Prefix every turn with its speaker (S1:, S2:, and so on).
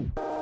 S1: you